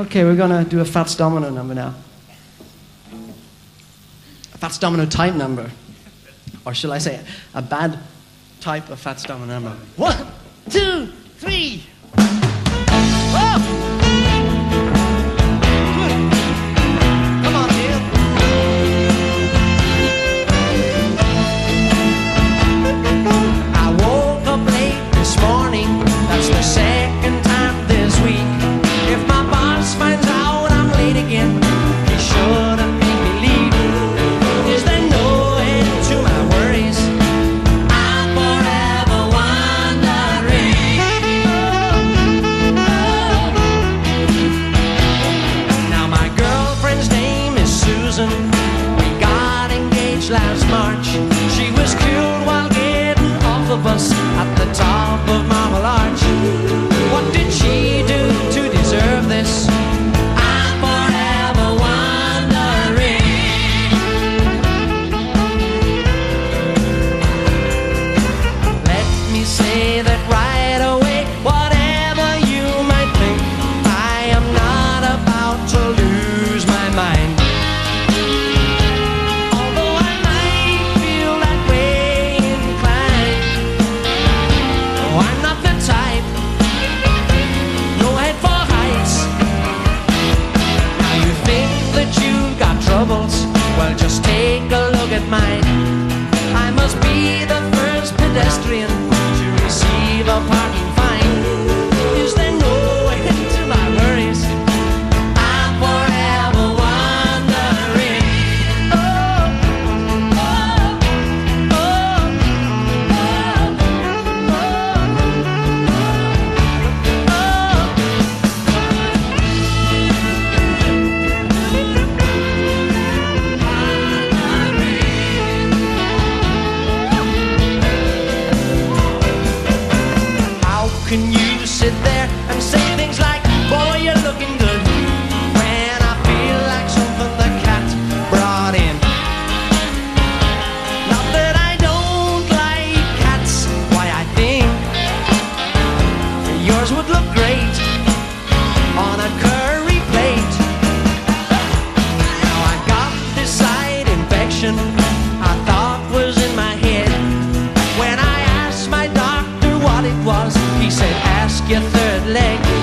Okay, we're going to do a Fats Domino number now. A Fats Domino type number. Or shall I say, a bad type of Fats Domino number. One, two, March. She was killed while getting off the bus at the top of Mama Larch. What did she do to deserve this? I'm forever wondering. Let me say that right away. Well, just take a look at mine. I must be the first pedestrian. on a curry plate. Now I got this side infection I thought was in my head. When I asked my doctor what it was, he said, Ask your third leg.